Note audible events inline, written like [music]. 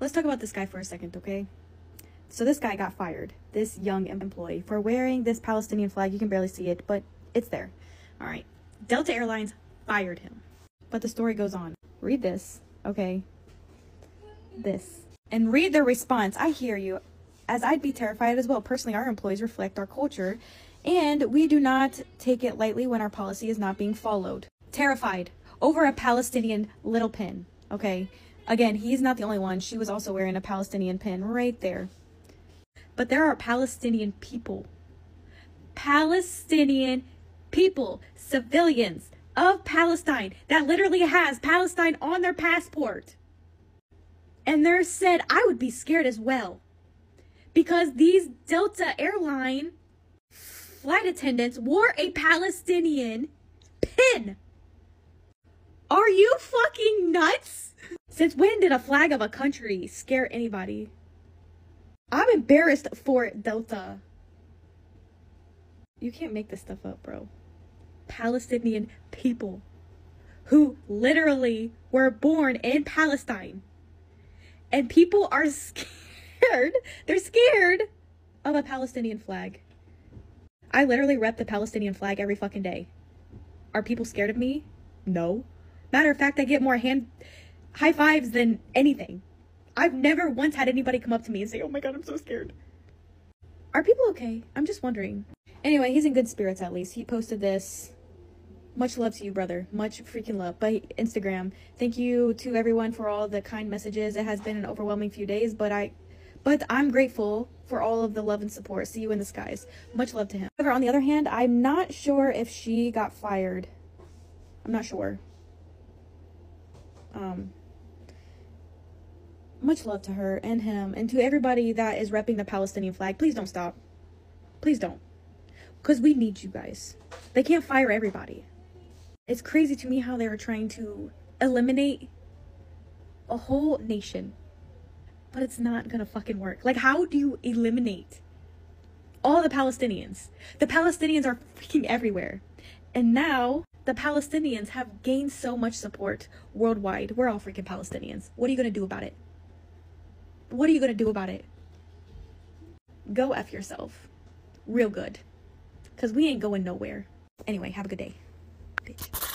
let's talk about this guy for a second, okay? So this guy got fired, this young employee, for wearing this Palestinian flag. You can barely see it, but it's there. All right. Delta Airlines fired him. But the story goes on. Read this, okay? This. And read their response. I hear you. As I'd be terrified as well. Personally, our employees reflect our culture, and we do not take it lightly when our policy is not being followed. Terrified over a Palestinian little pin, okay? Again, he's not the only one. She was also wearing a Palestinian pin right there. But there are Palestinian people. Palestinian people, civilians of Palestine that literally has Palestine on their passport. And they're said I would be scared as well. Because these Delta airline flight attendants wore a Palestinian pin. Are you fucking nuts? Since when did a flag of a country scare anybody? I'm embarrassed for Delta. You can't make this stuff up, bro. Palestinian people who literally were born in Palestine. And people are [laughs] scared. They're scared of a Palestinian flag. I literally rep the Palestinian flag every fucking day. Are people scared of me? No. Matter of fact, I get more hand high fives than anything. I've never once had anybody come up to me and say, Oh my god, I'm so scared. Are people okay? I'm just wondering. Anyway, he's in good spirits at least. He posted this. Much love to you, brother. Much freaking love by Instagram. Thank you to everyone for all the kind messages. It has been an overwhelming few days, but I but I'm grateful for all of the love and support. See you in the skies. Much love to him. However, on the other hand, I'm not sure if she got fired. I'm not sure. Um much love to her and him and to everybody that is repping the Palestinian flag. Please don't stop. Please don't. Because we need you guys. They can't fire everybody. It's crazy to me how they were trying to eliminate a whole nation. But it's not gonna fucking work. Like, how do you eliminate all the Palestinians? The Palestinians are freaking everywhere. And now the Palestinians have gained so much support worldwide. We're all freaking Palestinians. What are you gonna do about it? What are you gonna do about it? Go F yourself. Real good. Because we ain't going nowhere. Anyway, have a good day. Bitch.